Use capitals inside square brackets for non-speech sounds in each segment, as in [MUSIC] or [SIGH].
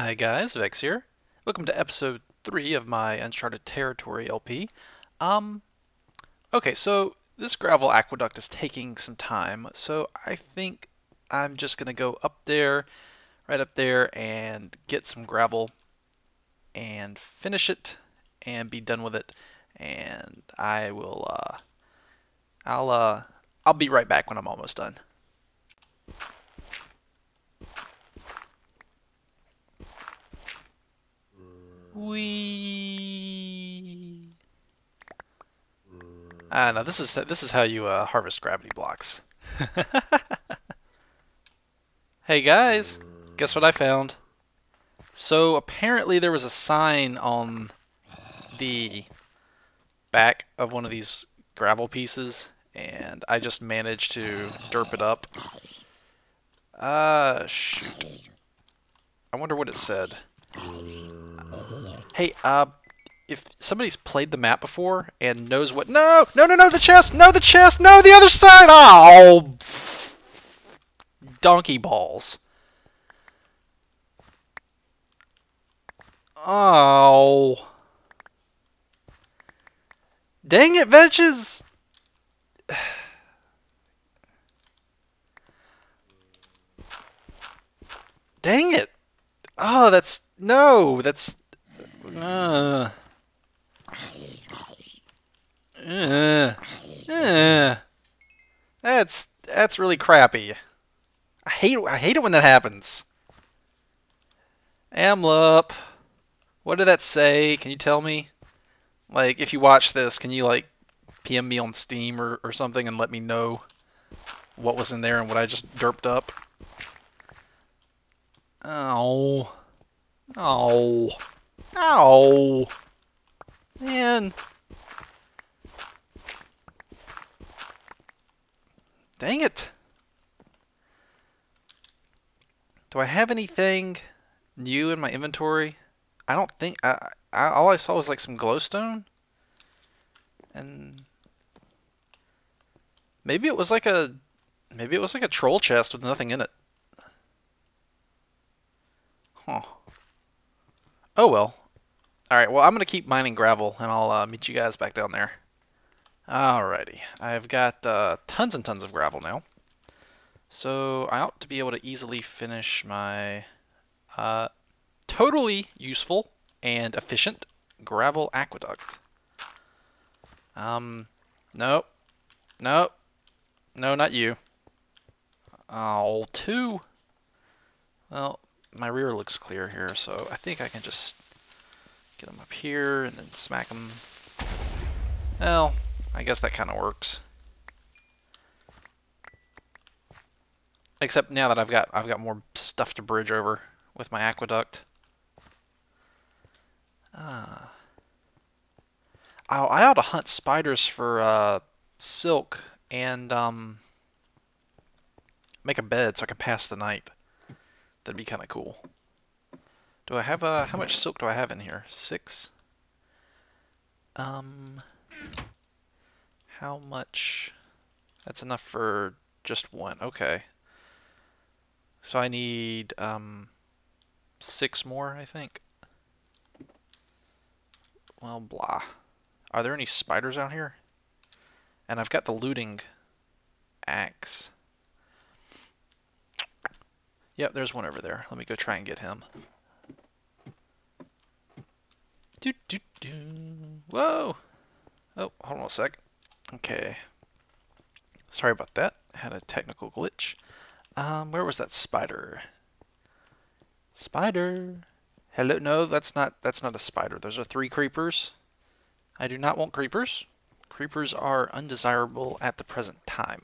Hi guys, Vechs here. Welcome to episode 3 of my Uncharted Territory LP. Um, okay, so this gravel aqueduct is taking some time, so I think I'm just going to go up there, right up there, and get some gravel and finish it and be done with it. And I will, uh, I'll, uh, I'll be right back when I'm almost done. Wee. Ah, no, this is this is how you uh, harvest gravity blocks. [LAUGHS] hey guys, guess what I found? So apparently there was a sign on the back of one of these gravel pieces, and I just managed to derp it up. Ah, uh, shoot. I wonder what it said. Hey, uh, if somebody's played the map before and knows what... No! No, no, no, the chest! No, the chest! No, the other side! Oh! Donkey balls. Oh. Dang it, Vetches! [SIGHS] Dang it! Oh, that's... No, that's... Uh, uh, uh, that's that's really crappy. I hate I hate it when that happens. Amlup, what did that say? Can you tell me? Like, if you watch this, can you like PM me on Steam or, or something and let me know what was in there and what I just derped up? Oh. Oh. Ow! Man. Dang it. Do I have anything new in my inventory? I don't think... I, I, all I saw was like some glowstone. And... Maybe it was like a... Maybe it was like a troll chest with nothing in it. Huh. Oh well. Alright, well I'm going to keep mining gravel and I'll uh, meet you guys back down there. Alrighty, I've got uh, tons and tons of gravel now. So I ought to be able to easily finish my uh, totally useful and efficient gravel aqueduct. Um, nope. Nope. No, not you. Oh, two. Well, my rear looks clear here, so I think I can just get them up here and then smack them. Well, I guess that kind of works. Except now that I've got I've got more stuff to bridge over with my aqueduct. Ah. Oh, I ought to hunt spiders for uh, silk and um, make a bed so I can pass the night. That'd be kind of cool. Do I have a... How much silk do I have in here? Six? Um... How much... That's enough for just one. Okay. So I need, um... Six more, I think. Well, blah. Are there any spiders out here? And I've got the looting axe. Yep, there's one over there. Let me go try and get him. Do, do, do. Whoa! Oh, hold on a sec. Okay. Sorry about that. Had a technical glitch. Um, where was that spider? Spider. Hello. No, that's not. That's not a spider. Those are three creepers. I do not want creepers. Creepers are undesirable at the present time.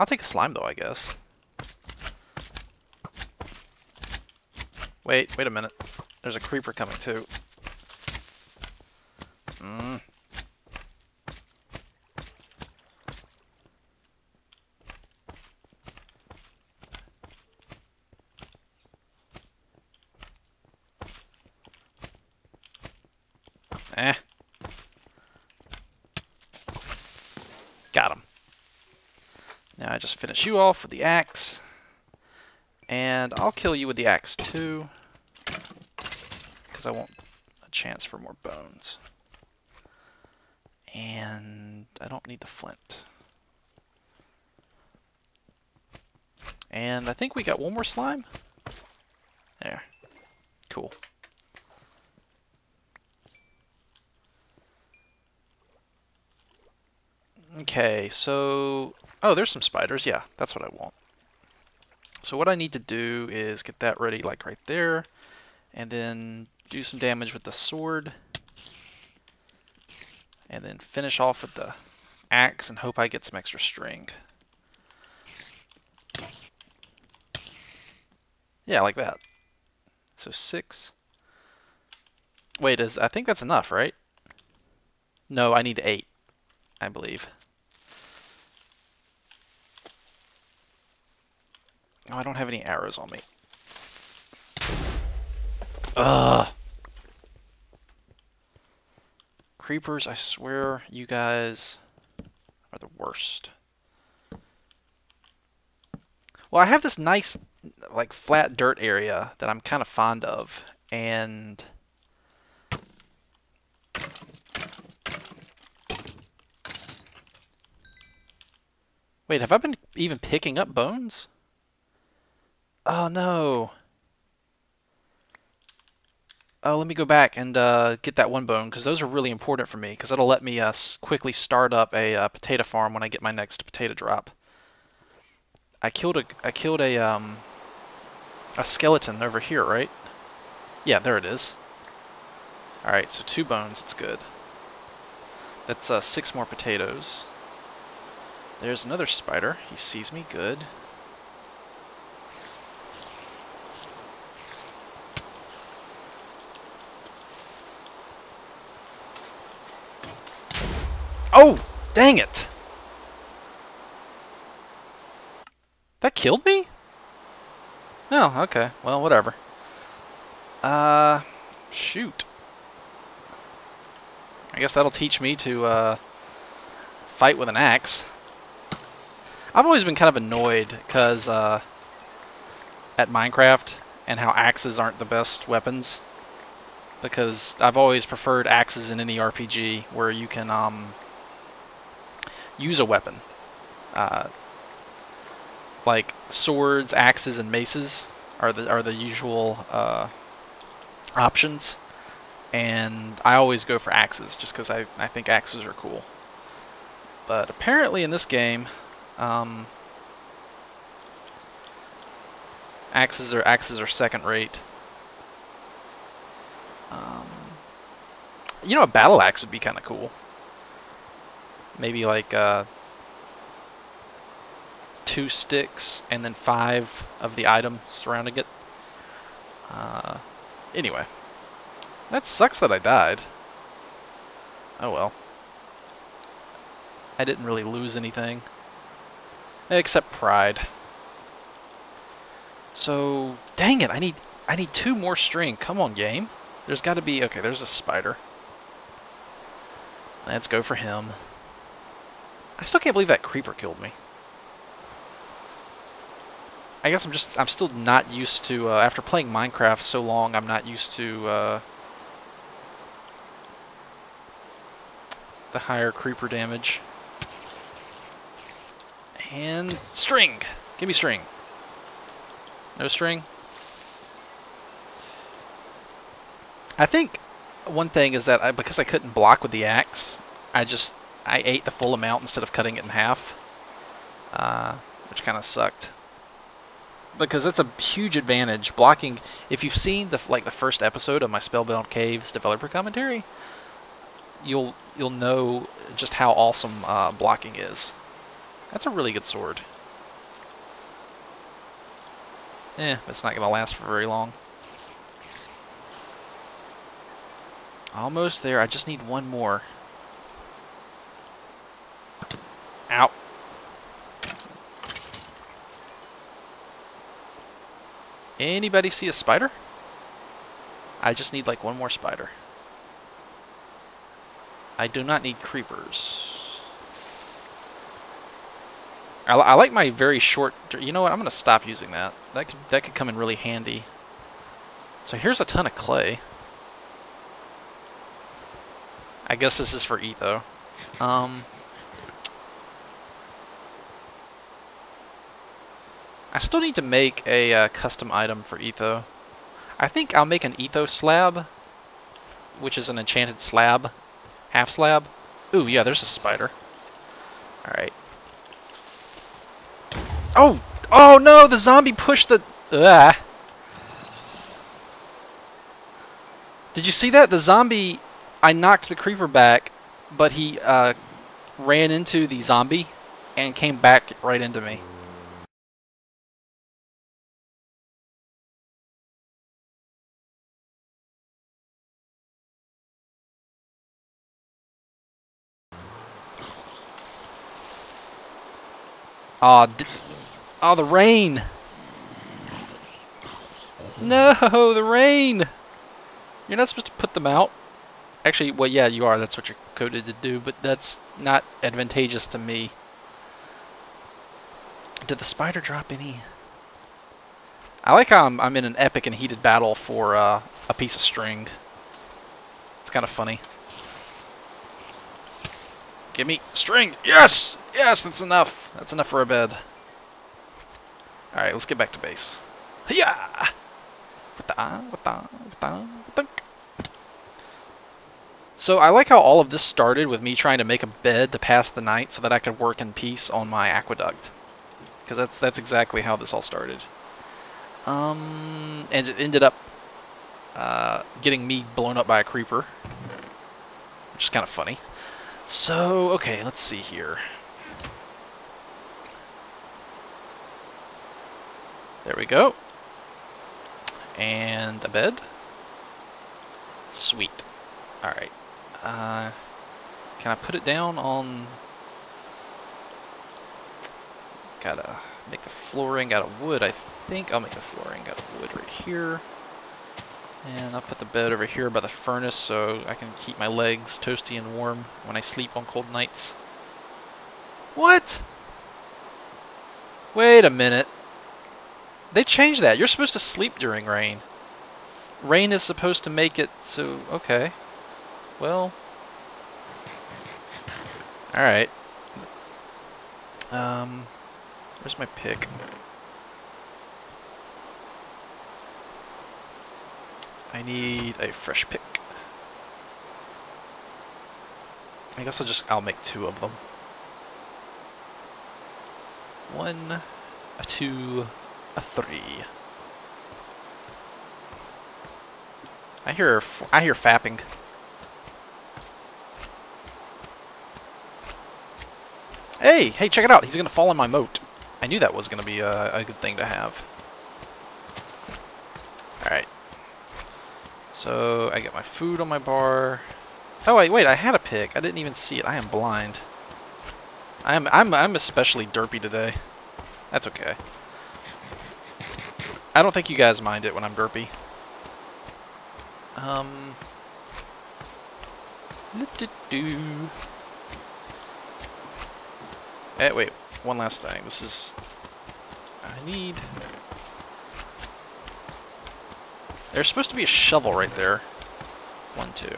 I'll take a slime though, I guess. Wait, wait a minute. There's a creeper coming too. Mm. Eh. Got him. Now I just finish you off with the axe. And I'll kill you with the axe too. Because I want a chance for more bones. And I don't need the flint. And I think we got one more slime. There. Cool. Okay, so... Oh, there's some spiders. Yeah, that's what I want. So what I need to do is get that ready, like right there. And then do some damage with the sword. And then finish off with the axe and hope I get some extra string. Yeah, like that. So six. Wait, is I think that's enough, right? No, I need eight, I believe. Oh, I don't have any arrows on me. Ugh. Creepers, I swear you guys are the worst. Well, I have this nice, like, flat dirt area that I'm kind of fond of, and... Wait, have I been even picking up bones? Oh no. Oh, let me go back and uh, get that one bone because those are really important for me because it'll let me uh, quickly start up a uh, potato farm when I get my next potato drop. I killed a I killed a um a skeleton over here, right? Yeah, there it is. All right, so two bones. It's good. That's uh, six more potatoes. There's another spider. He sees me. Good. Oh, dang it. That killed me? Oh, okay. Well, whatever. Uh, shoot. I guess that'll teach me to, uh, fight with an axe. I've always been kind of annoyed because, uh, at Minecraft and how axes aren't the best weapons. Because I've always preferred axes in any RPG where you can, um, use a weapon. Uh, like swords, axes, and maces are the are the usual uh, options, and I always go for axes just because I I think axes are cool. But apparently in this game, um, axes are axes are second rate. Um, you know, a battle axe would be kind of cool. Maybe like uh, two sticks and then five of the item surrounding it. Uh, anyway, that sucks that I died. Oh well. I didn't really lose anything. Except pride. So, dang it, I need I need two more string. Come on, game. There's got to be... Okay, there's a spider. Let's go for him. I still can't believe that creeper killed me. I guess I'm just, I'm still not used to, uh, after playing Minecraft so long, I'm not used to, uh, the higher creeper damage. And string! Give me string. No string? I think one thing is that I, because I couldn't block with the axe, I just I ate the full amount instead of cutting it in half, uh, which kind of sucked. Because that's a huge advantage. Blocking, if you've seen the like the first episode of my Spellbound Caves developer commentary, you'll you'll know just how awesome uh, blocking is. That's a really good sword. Eh, it's not going to last for very long. Almost there. I just need one more. Ow. Anybody see a spider? I just need like one more spider. I do not need creepers. I, I like my very short. You know what? I'm gonna stop using that. That could that could come in really handy. So here's a ton of clay. I guess this is for Etho. Um, I still need to make a uh, custom item for Etho. I think I'll make an Etho slab, which is an enchanted slab, half slab. Ooh, yeah, there's a spider. Alright. Oh! Oh no, the zombie pushed the... Ugh. Did you see that? The zombie... I knocked the creeper back, but he uh, ran into the zombie and came back right into me. Oh, oh, the rain! No, the rain! You're not supposed to put them out. Actually, well, yeah, you are. That's what you're coded to do, but that's not advantageous to me. Did the spider drop any? I like how I'm, I'm in an epic and heated battle for uh, a piece of string. It's kind of funny. Give me string. Yes! Yes, that's enough. That's enough for a bed. Alright, let's get back to base. Yeah. So I like how all of this started with me trying to make a bed to pass the night so that I could work in peace on my aqueduct. Because that's that's exactly how this all started. Um, and it ended up uh, getting me blown up by a creeper, which is kind of funny. So, okay, let's see here. There we go. And a bed. Sweet. Alright. Uh, can I put it down on... Gotta make the flooring out of wood. I think I'll make the flooring out of wood right here. And I'll put the bed over here by the furnace so I can keep my legs toasty and warm when I sleep on cold nights. What? Wait a minute. They changed that. You're supposed to sleep during rain. Rain is supposed to make it so... Okay. Well... [LAUGHS] Alright. Um... Where's my pick? I need a fresh pick. I guess I'll just, I'll make two of them. One, a two, a three. I hear, I hear fapping. Hey, hey, check it out. He's going to fall in my moat. I knew that was going to be a, a good thing to have. Alright. So I get my food on my bar. Oh wait, wait, I had a pick. I didn't even see it. I am blind. I'm I'm I'm especially derpy today. That's okay. I don't think you guys mind it when I'm derpy. Um do Eh, wait, one last thing. This is I need There's supposed to be a shovel right there. One, two.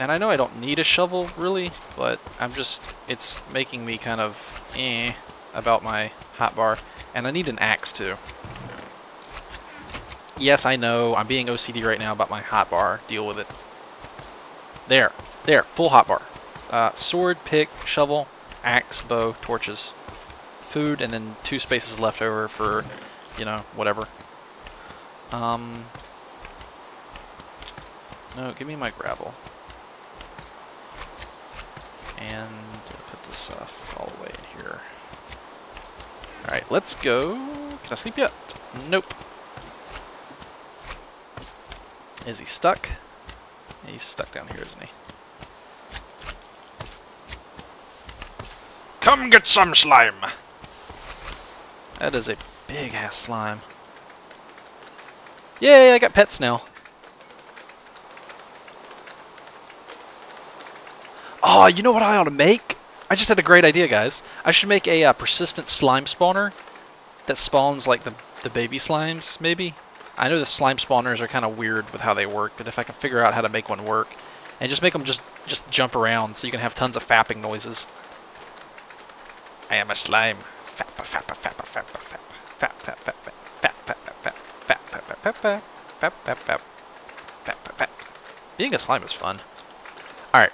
And I know I don't need a shovel, really, but I'm just, it's making me kind of eh about my hotbar. And I need an axe, too. Yes, I know, I'm being OCD right now about my hotbar. Deal with it. There. There, full hotbar. Uh, sword, pick, shovel, axe, bow, torches, food, and then two spaces left over for, you know, whatever. Um, no, give me my gravel. And put this stuff all the way in here. Alright, let's go. Can I sleep yet? Nope. Is he stuck? He's stuck down here, isn't he? Come get some slime! That is a big-ass slime. Yay, I got pets now. Oh, you know what I ought to make? I just had a great idea, guys. I should make a uh, persistent slime spawner that spawns like the, the baby slimes, maybe? I know the slime spawners are kind of weird with how they work, but if I can figure out how to make one work, and just make them just, just jump around so you can have tons of fapping noises. I am a slime. Fappa, fappa, fappa, fappa, fap, fap, fap, fap, fap, fap, pep, pep, pep, pep, pep, pep, pep, pep. Being a slime is fun. Alright.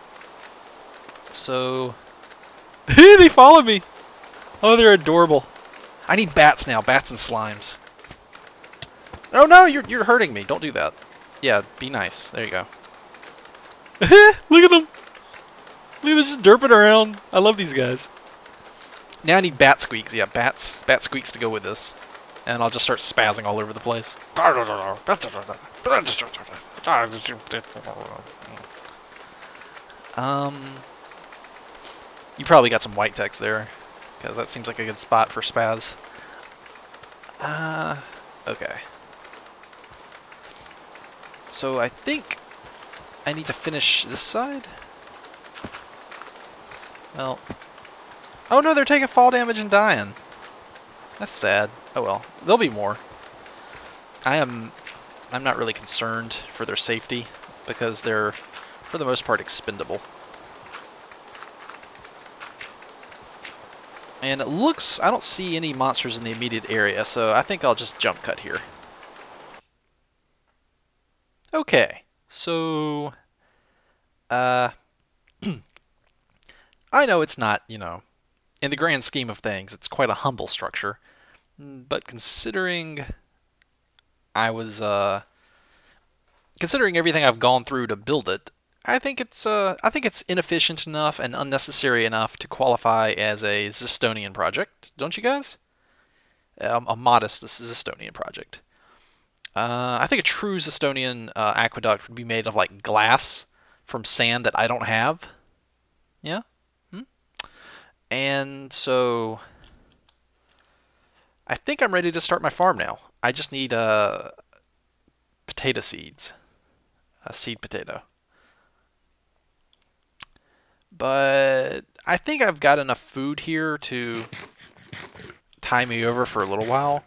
So... [LAUGHS] they follow me! Oh, they're adorable. I need bats now. Bats and slimes. Oh no, you're, you're hurting me. Don't do that. Yeah, be nice. There you go. [LAUGHS] Look at them! Look, they're just derping around. I love these guys. Now I need bat squeaks. Yeah, bats. Bat squeaks to go with this and I'll just start spazzing all over the place. Um, you probably got some white text there, because that seems like a good spot for spaz. Uh, okay. So I think I need to finish this side. Well, oh no, they're taking fall damage and dying. That's sad. Oh well, there'll be more. I am, I'm not really concerned for their safety because they're, for the most part, expendable. And it looks, I don't see any monsters in the immediate area, so I think I'll just jump cut here. Okay, so, uh, [CLEARS THROAT] I know it's not, you know, in the grand scheme of things, it's quite a humble structure, but considering I was, uh, considering everything I've gone through to build it, I think it's uh, I think it's inefficient enough and unnecessary enough to qualify as a Zestonian project, don't you guys? Um, a modest Zestonian project. Uh, I think a true Zestonian uh, aqueduct would be made of like glass from sand that I don't have. Yeah. Hmm? And so I think I'm ready to start my farm now. I just need uh, potato seeds, a seed potato but I think I've got enough food here to tie me over for a little while.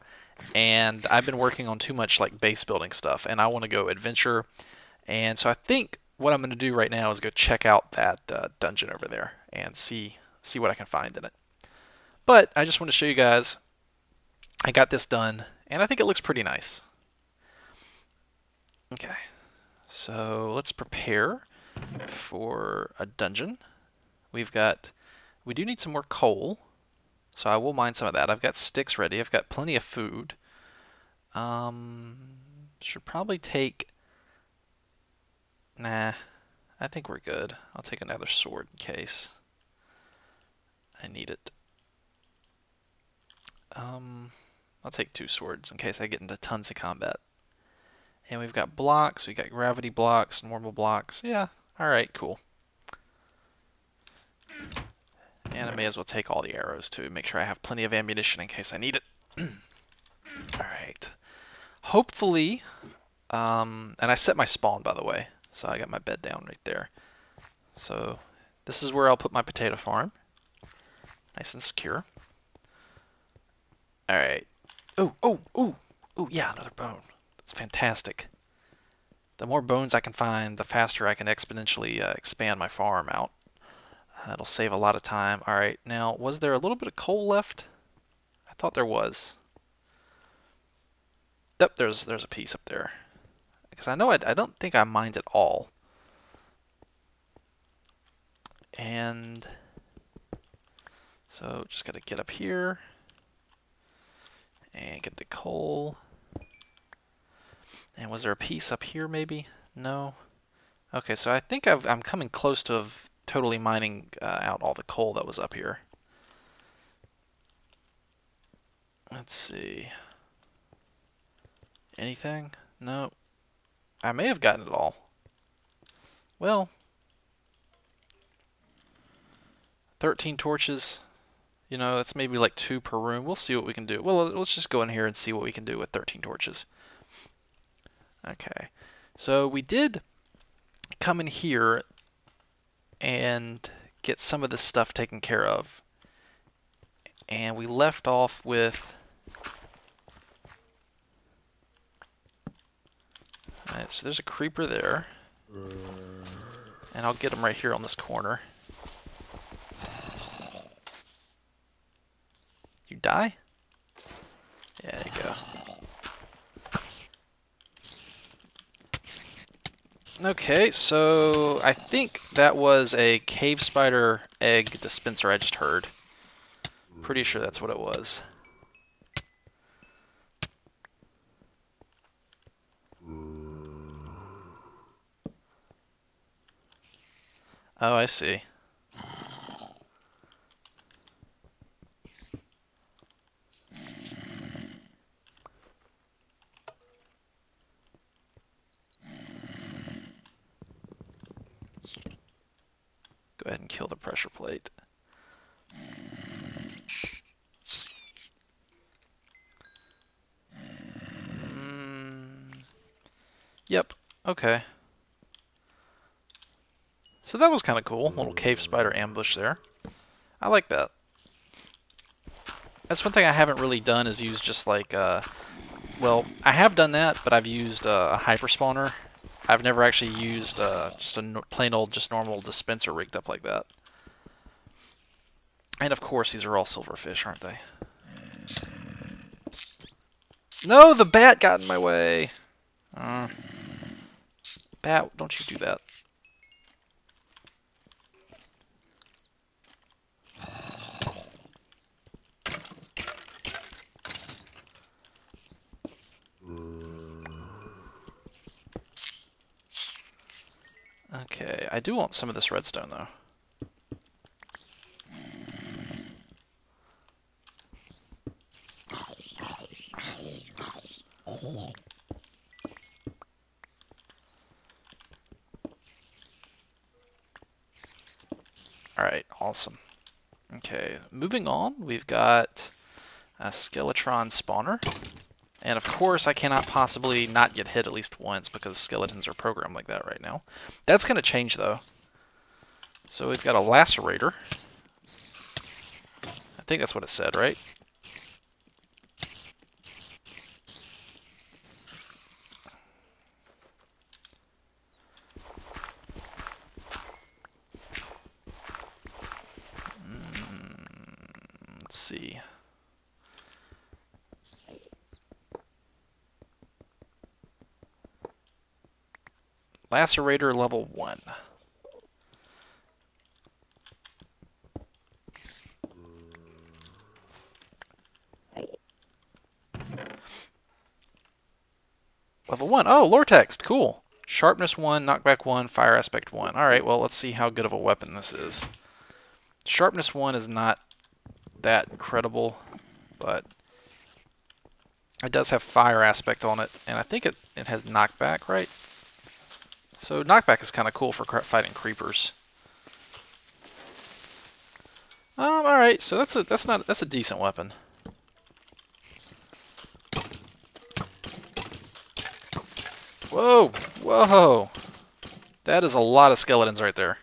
And I've been working on too much like base building stuff, and I want to go adventure. And so I think what I'm going to do right now is go check out that uh, dungeon over there and see see what I can find in it. But I just want to show you guys. I got this done, and I think it looks pretty nice. Okay, so let's prepare for a dungeon. We've got, we do need some more coal, so I will mine some of that. I've got sticks ready. I've got plenty of food. Um, should probably take, nah, I think we're good. I'll take another sword in case I need it. Um, I'll take two swords in case I get into tons of combat. And we've got blocks, we've got gravity blocks, normal blocks. Yeah, alright, cool. And I may as well take all the arrows to make sure I have plenty of ammunition in case I need it. [CLEARS THROAT] Alright. Hopefully, um, and I set my spawn by the way, so I got my bed down right there. So this is where I'll put my potato farm. Nice and secure. Alright. Oh, oh, oh, oh, yeah, another bone. That's fantastic. The more bones I can find, the faster I can exponentially uh, expand my farm out. That'll save a lot of time. Alright, now, was there a little bit of coal left? I thought there was. Yep, there's, there's a piece up there. Because I know I, I don't think I mined it all. And... So, just gotta get up here. And get the coal. And was there a piece up here, maybe? No? Okay, so I think i am coming close to totally mining uh, out all the coal that was up here. Let's see. Anything? No. I may have gotten it all. Well, 13 torches. You know, that's maybe like two per room. We'll see what we can do. Well, let's just go in here and see what we can do with 13 torches. Okay. So we did come in here and get some of this stuff taken care of. And we left off with... Alright, so there's a creeper there. And I'll get him right here on this corner. You die? Yeah, there you go. Okay, so I think that was a cave spider egg dispenser I just heard. Pretty sure that's what it was. Oh, I see. Go ahead and kill the pressure plate. Mm, yep, okay. So that was kind of cool. Little cave spider ambush there. I like that. That's one thing I haven't really done is use just like, uh, well, I have done that, but I've used uh, a hyper spawner I've never actually used uh, just a no plain old, just normal dispenser rigged up like that. And of course, these are all silverfish, aren't they? No, the bat got in my way. Uh, bat, don't you do that. Okay, I do want some of this redstone though. Alright, awesome. Okay, moving on, we've got a Skeletron spawner. And of course, I cannot possibly not get hit at least once because skeletons are programmed like that right now. That's going to change, though. So we've got a lacerator. I think that's what it said, right? Mm, let's see. Lacerator level 1. Level 1. Oh, lore text. Cool. Sharpness 1, knockback 1, fire aspect 1. Alright, well, let's see how good of a weapon this is. Sharpness 1 is not that incredible, but it does have fire aspect on it, and I think it, it has knockback, right? So knockback is kind of cool for fighting creepers. Um, all right, so that's a that's not that's a decent weapon. Whoa, whoa, that is a lot of skeletons right there.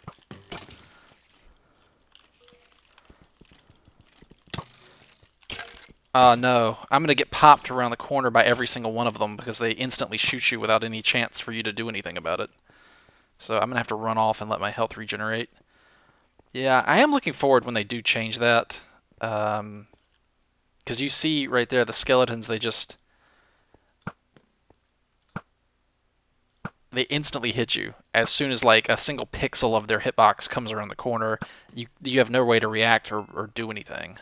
Uh, no, I'm gonna get popped around the corner by every single one of them because they instantly shoot you without any chance for you to do anything about it. So I'm going to have to run off and let my health regenerate. Yeah, I am looking forward when they do change that. Because um, you see right there, the skeletons, they just... They instantly hit you. As soon as like a single pixel of their hitbox comes around the corner, you you have no way to react or, or do anything.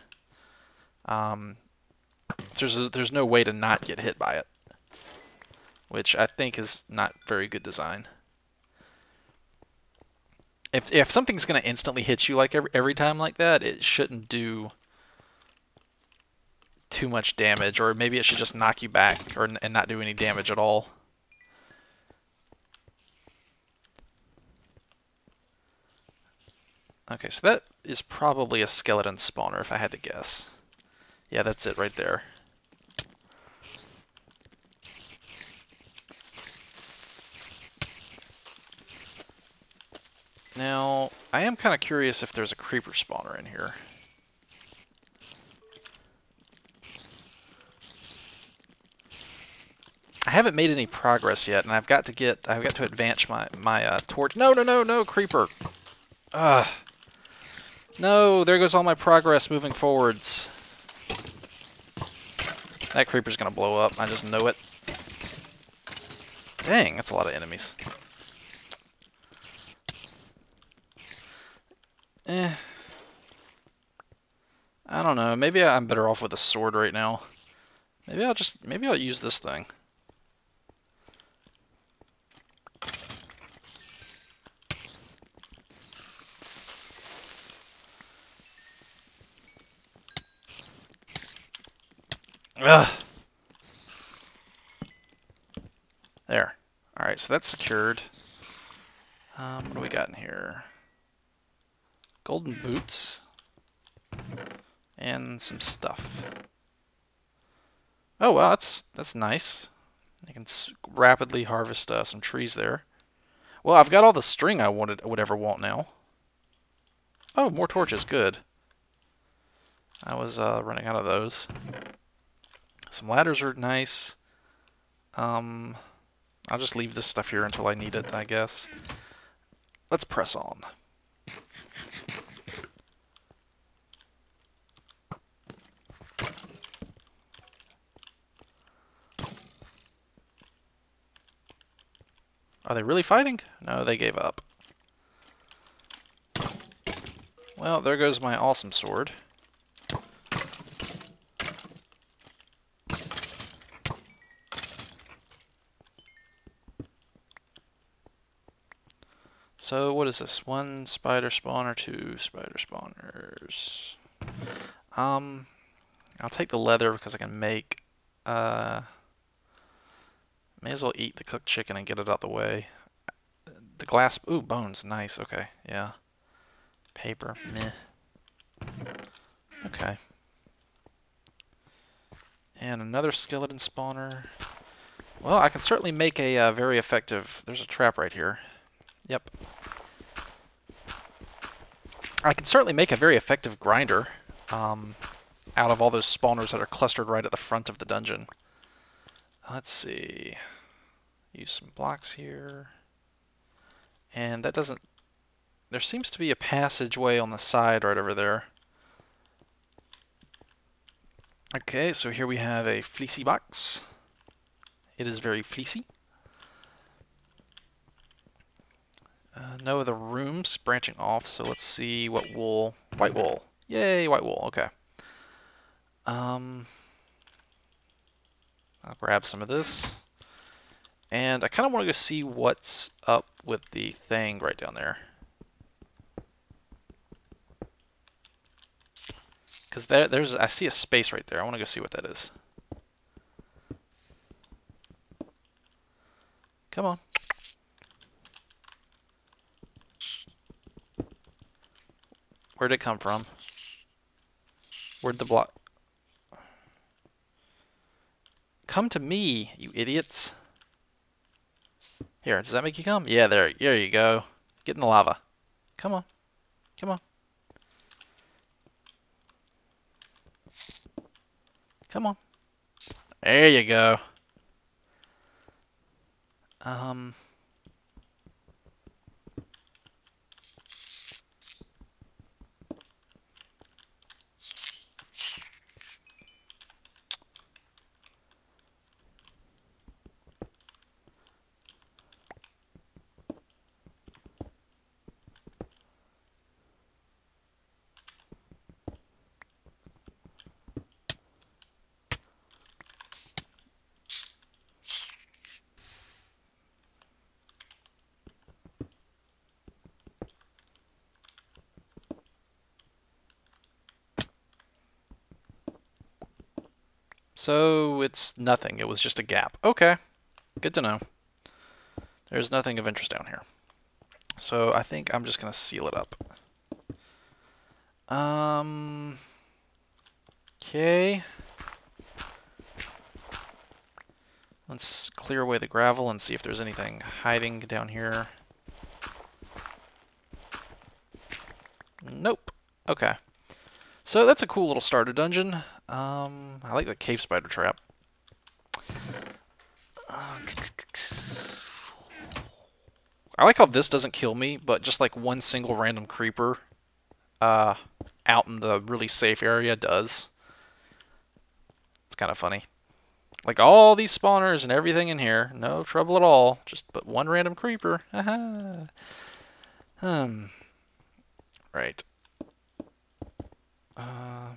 Um, there's a, there's no way to not get hit by it, which I think is not very good design if if something's gonna instantly hit you like every every time like that, it shouldn't do too much damage, or maybe it should just knock you back, or and not do any damage at all. Okay, so that is probably a skeleton spawner if I had to guess. Yeah, that's it right there. Now, I am kind of curious if there's a creeper spawner in here. I haven't made any progress yet, and I've got to get, I've got to advance my, my uh, torch. No, no, no, no, creeper. Ugh. No, there goes all my progress moving forwards. That creeper's gonna blow up, I just know it. Dang, that's a lot of enemies. Eh. I don't know, maybe I'm better off with a sword right now. Maybe I'll just, maybe I'll use this thing. Ugh. There. Alright, so that's secured. Um, what do we got in here? Golden boots. And some stuff. Oh, well, that's that's nice. I can rapidly harvest uh, some trees there. Well, I've got all the string I wanted, would ever want now. Oh, more torches, good. I was uh, running out of those. Some ladders are nice. Um, I'll just leave this stuff here until I need it, I guess. Let's press on. Are they really fighting? No, they gave up. Well, there goes my awesome sword. So what is this? One spider spawner, two spider spawners. Um, I'll take the leather because I can make. Uh, may as well eat the cooked chicken and get it out the way. The glass. Ooh, bones. Nice. Okay. Yeah. Paper. Meh. Okay. And another skeleton spawner. Well, I can certainly make a uh, very effective... There's a trap right here. Yep. I can certainly make a very effective grinder um, out of all those spawners that are clustered right at the front of the dungeon. Let's see. Use some blocks here. And that doesn't... There seems to be a passageway on the side right over there. Okay, so here we have a fleecy box. It is very fleecy. Uh, no other rooms branching off, so let's see what wool. White wool. Yay, white wool. Okay. Um, I'll grab some of this. And I kind of want to go see what's up with the thing right down there. Because there, there's, I see a space right there. I want to go see what that is. Come on. Where'd it come from? Where'd the block... Come to me, you idiots. Here, does that make you come? Yeah, there, there you go. Get in the lava. Come on. Come on. Come on. There you go. Um... So it's nothing. It was just a gap. Okay. Good to know. There's nothing of interest down here. So I think I'm just going to seal it up. Um. Okay. Let's clear away the gravel and see if there's anything hiding down here. Nope. Okay. So that's a cool little starter dungeon. Um, I like the cave spider trap. I like how this doesn't kill me, but just like one single random creeper uh, out in the really safe area does. It's kind of funny. Like all these spawners and everything in here, no trouble at all. Just but one random creeper. Um. Right. Uh,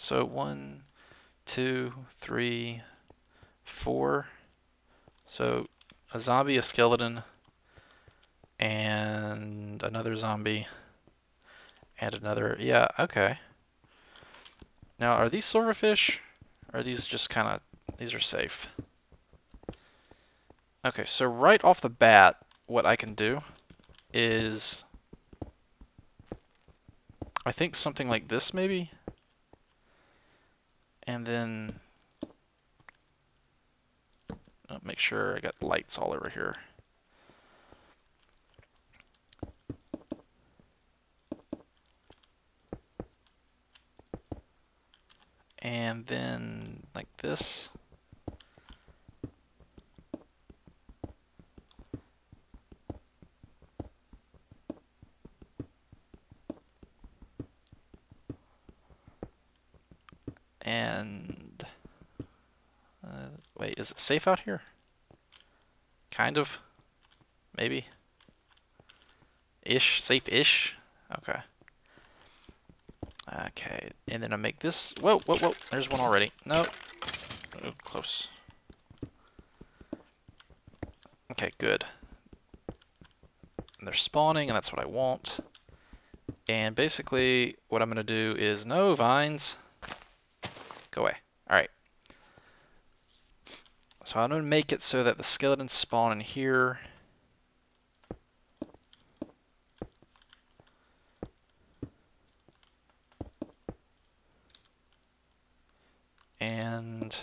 so one, two, three, four. So a zombie, a skeleton, and another zombie, and another. Yeah, okay. Now, are these silverfish? Or are these just kind of these are safe. Okay, so right off the bat, what I can do is... I think something like this, maybe? And then... Oh, make sure I got lights all over here. And then like this. And uh, wait, is it safe out here? Kind of, maybe. Ish, safe-ish. Okay. Okay, and then I make this. Whoa, whoa, whoa! There's one already. No, close. Okay, good. And they're spawning, and that's what I want. And basically, what I'm going to do is no vines. Go away. Alright. So I'm going to make it so that the skeletons spawn in here. And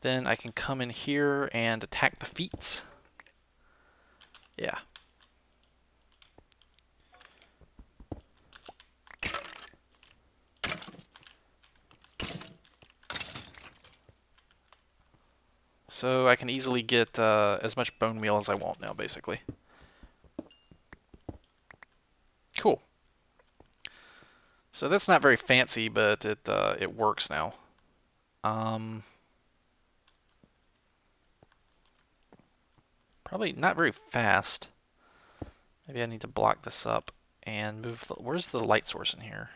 then I can come in here and attack the feet. Yeah. So I can easily get uh, as much bone meal as I want now, basically. Cool. So that's not very fancy, but it uh, it works now. Um, probably not very fast. Maybe I need to block this up and move. The, where's the light source in here?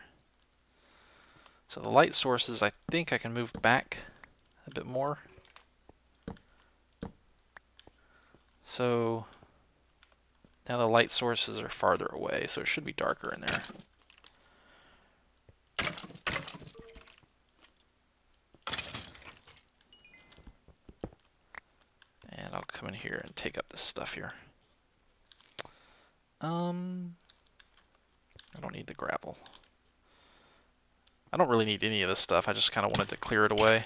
So the light sources, I think I can move back a bit more. So now the light sources are farther away, so it should be darker in there. And I'll come in here and take up this stuff here. Um, I don't need the gravel. I don't really need any of this stuff. I just kind of wanted to clear it away.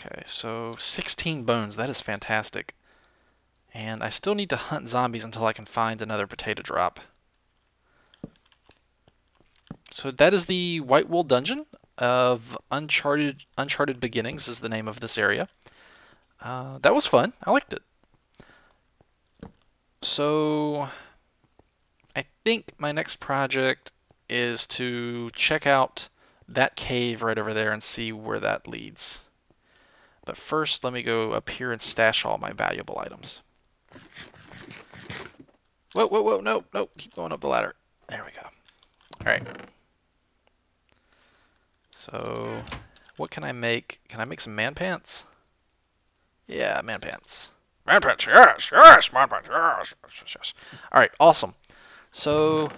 Okay, so 16 bones. That is fantastic. And I still need to hunt zombies until I can find another potato drop. So that is the White Wool Dungeon of Uncharted Uncharted Beginnings is the name of this area. Uh, that was fun. I liked it. So I think my next project is to check out that cave right over there and see where that leads. But first, let me go up here and stash all my valuable items. Whoa, whoa, whoa, no, no, keep going up the ladder. There we go. Alright. So, what can I make? Can I make some man pants? Yeah, man pants. Man pants, yes, yes, man pants, yes, yes, yes. Alright, awesome. So,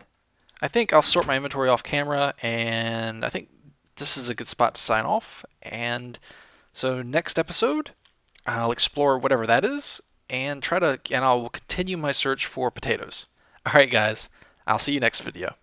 I think I'll sort my inventory off camera, and I think this is a good spot to sign off. And so next episode, I'll explore whatever that is and try to, and I'll continue my search for potatoes. All right, guys, I'll see you next video.